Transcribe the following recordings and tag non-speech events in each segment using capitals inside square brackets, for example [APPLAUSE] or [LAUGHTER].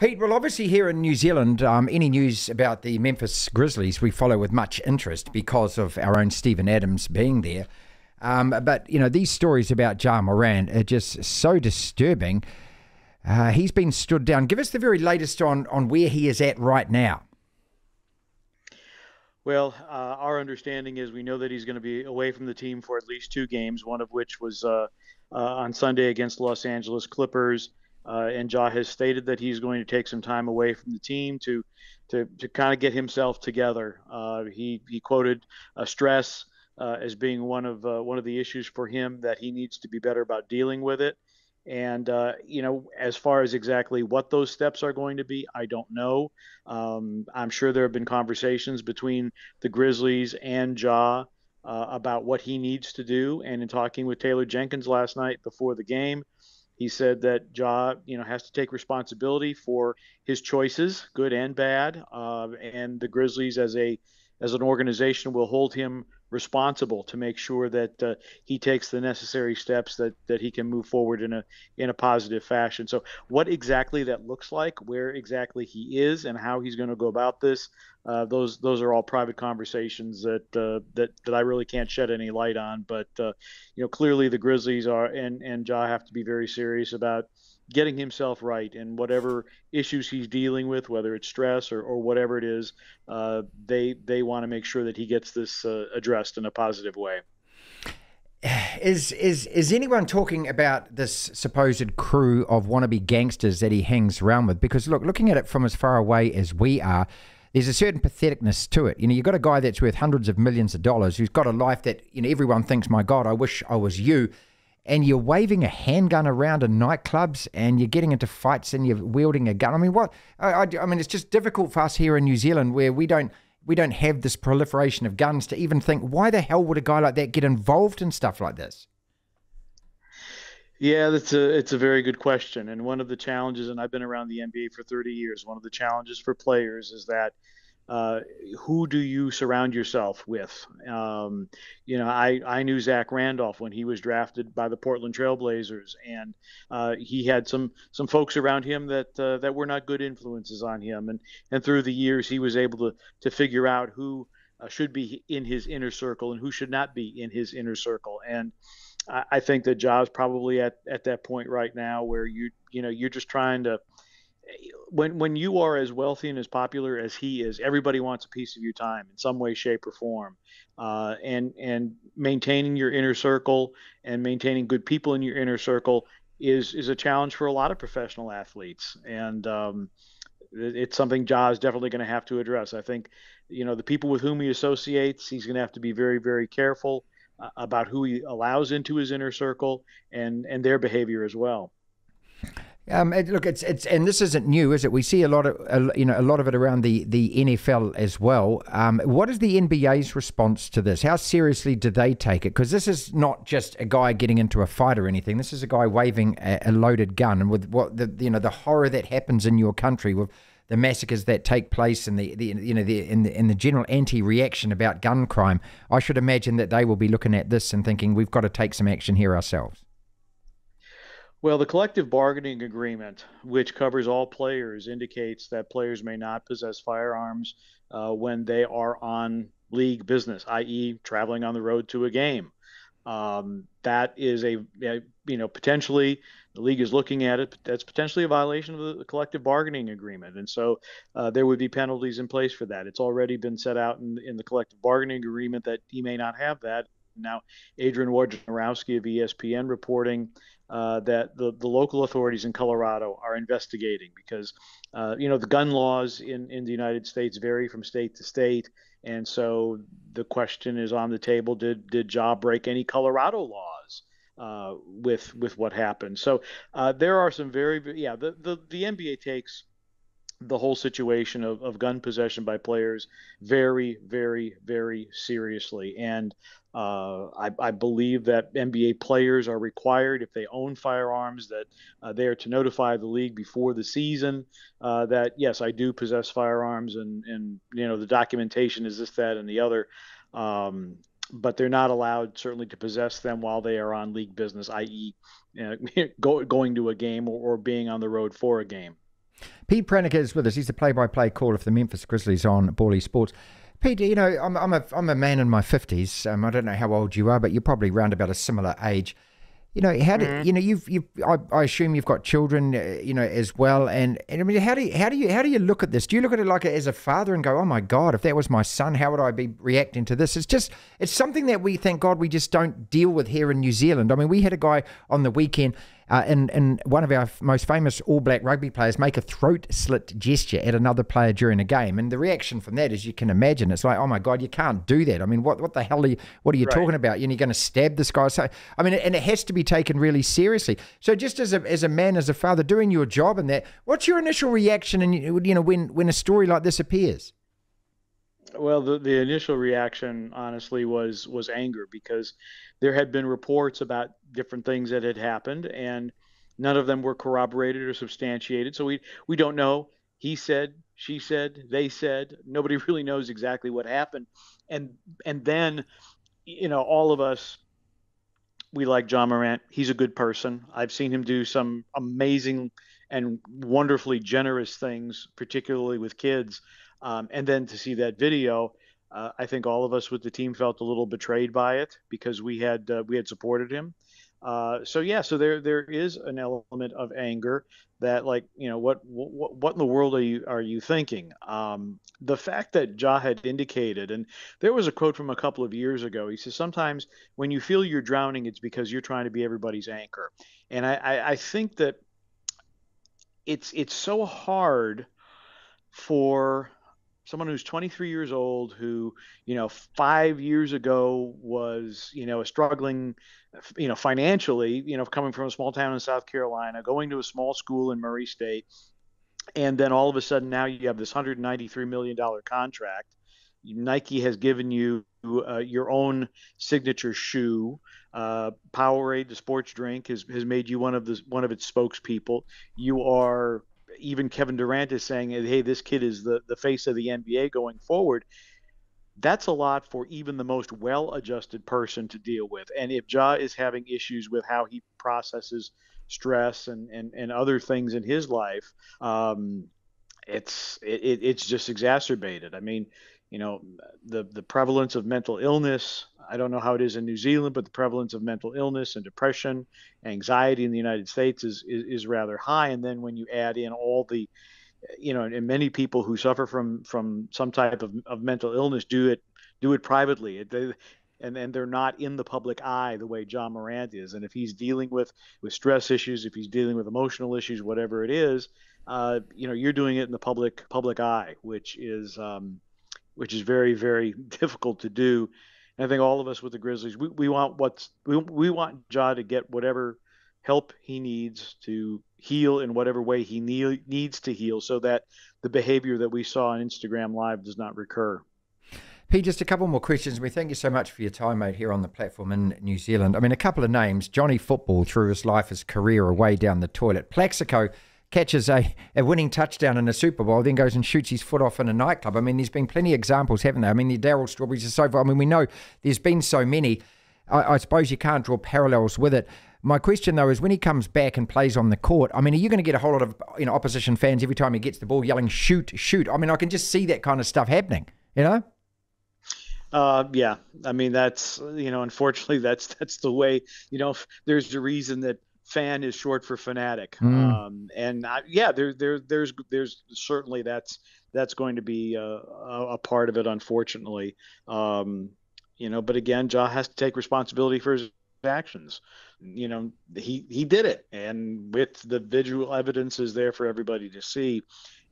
Pete, well, obviously here in New Zealand, um, any news about the Memphis Grizzlies we follow with much interest because of our own Steven Adams being there. Um, but, you know, these stories about Ja Morant are just so disturbing. Uh, he's been stood down. Give us the very latest on, on where he is at right now. Well, uh, our understanding is we know that he's going to be away from the team for at least two games, one of which was uh, uh on Sunday against Los Angeles Clippers. Uh, and Ja has stated that he's going to take some time away from the team to to, to kind of get himself together. Uh, he he quoted uh, stress uh, as being one of uh, one of the issues for him that he needs to be better about dealing with it. And you know, as far as exactly what those steps are going to be, I don't know. Um, I'm sure there have been conversations between the Grizzlies and Ja. about what he needs to do, and in talking with Taylor Jenkins last night before the game, he said that Ja, you know, has to take responsibility for his choices, good and bad, uh, and the Grizzlies as a as an organization will hold him responsible to make sure that uh, he takes the necessary steps that that he can move forward in a in a positive fashion. So what exactly that looks like, where exactly he is, and how he's going to go about this, uh, those those are all private conversations that uh, that that I really can't shed any light on. But uh, you know, clearly the Grizzlies are and and Ja have to be very serious about getting himself right and whatever issues he's dealing with, whether it's stress or, or whatever it is, uh, they they want to make sure that he gets this uh, addressed in a positive way. Is is is anyone talking about this supposed crew of wannabe gangsters that he hangs around with? Because look, looking at it from as far away as we are, there's a certain patheticness to it. You know, you've got a guy that's worth hundreds of millions of dollars who's got a life that you know everyone thinks, my God, I wish I was you and you're waving a handgun around in nightclubs and you're getting into fights and you're wielding a gun. I mean, what? I, I, I, mean, it's just difficult for us here in New Zealand where we don't we don't have this proliferation of guns to even think why the hell would a guy like that get involved in stuff like this? Yeah, that's a it's a very good question, and one of the challenges, and I've been around the NBA for 30 years. One of the challenges for players is that uh, who do you surround yourself with? Um, you know, I, I knew Zach Randolph when he was drafted by the Portland Trailblazers, and uh, he had some some folks around him that uh, that were not good influences on him, and and through the years he was able to to figure out who uh, should be in his inner circle and who should not be in his inner circle, and I, I think that Ja's probably at at that point right now where you you know you're just trying to when when you are as wealthy and as popular as he is, everybody wants a piece of your time in some way, shape, or form. Uh, and and maintaining your inner circle and maintaining good people in your inner circle is is a challenge for a lot of professional athletes. And um, it's something Ja is definitely going to have to address. I think, you know, the people with whom he associates, he's going to have to be very, very careful uh, about who he allows into his inner circle and and their behavior as well. Um, look, it's it's and this isn't new, is it? We see a lot of uh, you know a lot of it around the the NFL as well. Um, what is the NBA's response to this? How seriously do they take it? Because this is not just a guy getting into a fight or anything. This is a guy waving a, a loaded gun, and with what the you know the horror that happens in your country with the massacres that take place and the, the you know the in the, in the general anti-reaction about gun crime. I should imagine that they will be looking at this and thinking we've got to take some action here ourselves. Well, the collective bargaining agreement, which covers all players, indicates that players may not possess firearms uh, when they are on league business, i.e., traveling on the road to a game. Um, that is a, a, you know, potentially the league is looking at it. That's potentially a violation of the collective bargaining agreement, and so uh, there would be penalties in place for that. It's already been set out in, in the collective bargaining agreement that he may not have that. Now, Adrian Wojnarowski of ESPN reporting uh, that the, the local authorities in Colorado are investigating because, uh, you know, the gun laws in, in the United States vary from state to state. And so the question is on the table: Did did Ja break any Colorado laws uh, with with what happened? So uh, there are some very yeah. The, the the NBA takes the whole situation of, of gun possession by players very, very, very seriously. And uh, I, I, believe that NBA players are required, if they own firearms, that uh, they are to notify the league before the season uh, that yes, I do possess firearms, and and you know the documentation is this, that, and the other. Um, but they're not allowed certainly to possess them while they are on league business, i.e., you know, go, going to a game or, or being on the road for a game. Pete Pranica is with us. He's the play-by-play caller for the Memphis Grizzlies on Bally Sports. Pete, you know, I'm, I'm, a, I'm a man in my 50s. Um, I don't know how old you are, but you're probably around about a similar age. You know, how do mm-hmm. you know you've you I, I, assume you've got children, uh, you know, as well. And, and I mean, how do you how do you how do you look at this? Do you look at it like a, as a father and go, "Oh my God, if that was my son, how would I be reacting to this?" It's just it's something that we thank God we just don't deal with here in New Zealand. I mean, we had a guy on the weekend uh, and, and one of our most famous All Black rugby players make a throat slit gesture at another player during a game. And the reaction from that, as you can imagine, it's like, oh my God, you can't do that. I mean, what, what the hell are you, what are you right. talking about? You're going to stab this guy. So, I mean, and it has to be taken really seriously. So just as a, as a man, as a father, doing your job and that, what's your initial reaction and you know, when, when a story like this appears? Well, the, the initial reaction, honestly, was was anger because there had been reports about different things that had happened, and none of them were corroborated or substantiated. So we we don't know. He said, she said, they said. Nobody [LAUGHS] really knows exactly what happened, and and then, you know, all of us. We like Ja Morant. He's a good person. I've seen him do some amazing and wonderfully generous things, particularly with kids. Um, and then to see that video, uh, I think all of us with the team felt a little betrayed by it because we had uh, we had supported him. Uh, so yeah, so there there is an element of anger that like you know what what what in the world are you are you thinking? Um, the fact that Ja had indicated, and there was a quote from a couple of years ago. He says sometimes when you feel you're drowning, it's because you're trying to be everybody's anchor, and I I, I think that it's it's so hard for someone who's 23 years old who you know five years ago was you know a struggling you know financially you know coming from a small town in south carolina going to a small school in murray state and then all of a sudden now you have this 193 million dollar contract. Nike has given you uh, your own signature shoe. Uh, powerade the sports drink has, has made you one of the one of its spokespeople. You are even Kevin Durant is saying, "Hey, this kid is the the face of the NBA going forward." That's a lot for even the most well-adjusted person to deal with. And if Ja is having issues with how he processes stress and and, and other things in his life, um, it's it, it's just exacerbated. I mean, you know, the the prevalence of mental illness, I don't know how it is in New Zealand, but the prevalence of mental illness and depression, anxiety in the United States is, is, is rather high. And then when you add in all the, you know, and many people who suffer from from some type of, of mental illness do it do it privately. They, and and they're not in the public eye the way Ja Morant is. And if he's dealing with with stress issues, if he's dealing with emotional issues, whatever it is, uh, you know, you're doing it in the public public eye, which is um, which is very very [LAUGHS] difficult to do I think all of us with the Grizzlies, we, we want what's we, we want Ja to get whatever help he needs to heal in whatever way he need, needs to heal, so that the behavior that we saw on Instagram Live does not recur. Pete, just a couple more questions. We thank you so much for your time, mate, here on the platform in New Zealand. I mean, a couple of names. Johnny Football threw his life, his career away down the toilet. Plaxico catches a, a winning touchdown in a Super Bowl, then goes and shoots his foot off in a nightclub. I mean, there's been plenty of examples, haven't there? I mean, the Darryl Strawberries are so far. I mean, we know there's been so many. I, I suppose you can't draw parallels with it. My question though is when he comes back and plays on the court, I mean, are you going to get a whole lot of you know opposition fans every time he gets the ball yelling "shoot, shoot"? I mean, I can just see that kind of stuff happening. You know? Uh, yeah. I mean, that's you know, unfortunately, that's that's the way. You know, there's a reason that fan is short for fanatic. Mm. Um, and I, yeah, there, there, there's, there's certainly that's, that's going to be a, a part of it, unfortunately. Um, you know, but again, Ja has to take responsibility for his actions. You know, he, he did it. And with the visual evidence is there for everybody to see.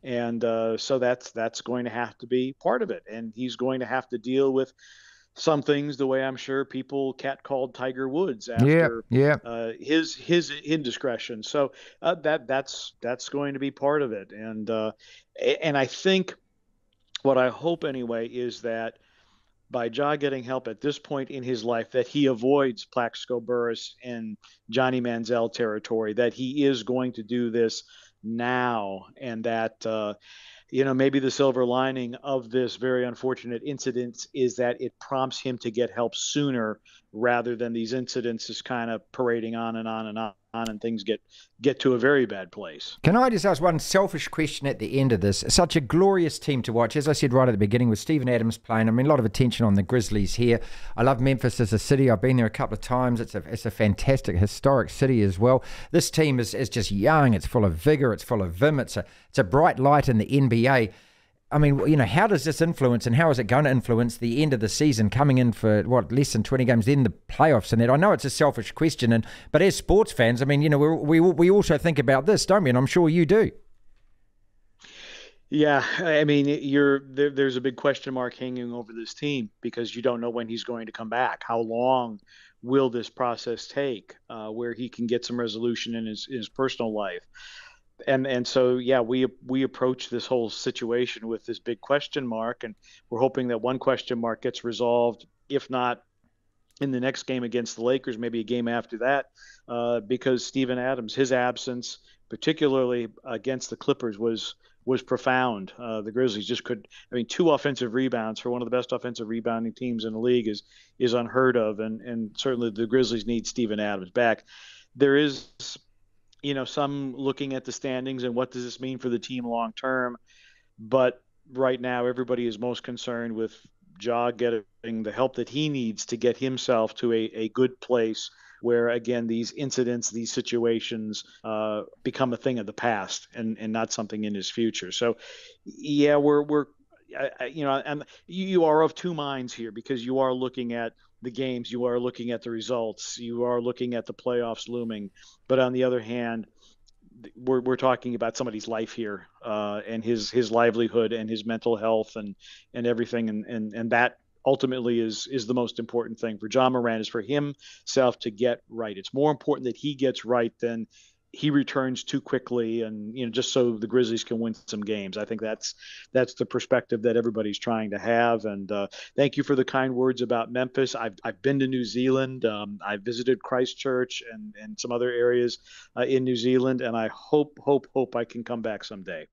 And uh, so that's, that's going to have to be part of it. And he's going to have to deal with, some things the way I'm sure people catcalled Tiger Woods after yeah, yeah. Uh, his his indiscretion. So uh, that that's that's going to be part of it, and uh, and I think what I hope anyway is that by Ja getting help at this point in his life, that he avoids Plaxico Burress and Johnny Manziel territory, that he is going to do this now, and that uh, you know, maybe the silver lining of this very unfortunate incident is that it prompts him to get help sooner rather than these incidents just kind of parading on and on and on. And things get get to a very bad place. Can I just ask one selfish question at the end of this? Such a glorious team to watch. As I said right at the beginning, with Steven Adams playing, I mean, a lot of attention on the Grizzlies here. I love Memphis as a city. I've been there a couple of times. It's a it's a fantastic historic city as well. This team is, is just young. It's full of vigor. It's full of vim. It's a it's a bright light in the NBA. I mean, you know, how does this influence and how is it going to influence the end of the season coming in for what less than 20 games, then the playoffs and that? I know it's a selfish question, and but as sports fans, I mean, you know, we, we, we also think about this, don't we? And I'm sure you do. Yeah, I mean, you're there, there's a big question mark hanging over this team because you don't know when he's going to come back. How long will this process take, uh, where he can get some resolution in his, his personal life? And and so yeah we we approach this whole situation with this big question mark and we're hoping that one question mark gets resolved if not in the next game against the Lakers maybe a game after that uh, because Steven Adams his absence particularly against the Clippers was was profound. Uh, the Grizzlies just could. I mean, two offensive rebounds for one of the best offensive rebounding teams in the league is is unheard of, and and certainly the Grizzlies need Steven Adams back. There is you know, some looking at the standings and what does this mean for the team long term. But right now, everybody is most concerned with Ja getting the help that he needs to get himself to a, a good place where, again, these incidents, these situations uh, become a thing of the past and, and not something in his future. So, yeah, we're, we're, I, you know, and you are of two minds here because you are looking at the games, you are looking at the results, you are looking at the playoffs looming. But on the other hand, we're, we're talking about somebody's life here uh, and his his livelihood and his mental health and and everything and and and that ultimately is is the most important thing for Ja Morant is for himself to get right. It's more important that he gets right than he returns too quickly and you know just so the Grizzlies can win some games. I think that's that's the perspective that everybody's trying to have. And uh, thank you for the kind words about Memphis. I've I've been to New Zealand. Um, I visited Christchurch and and some other areas uh, in New Zealand, and I hope hope hope I can come back someday.